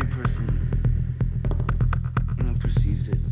every person, you know, perceives it.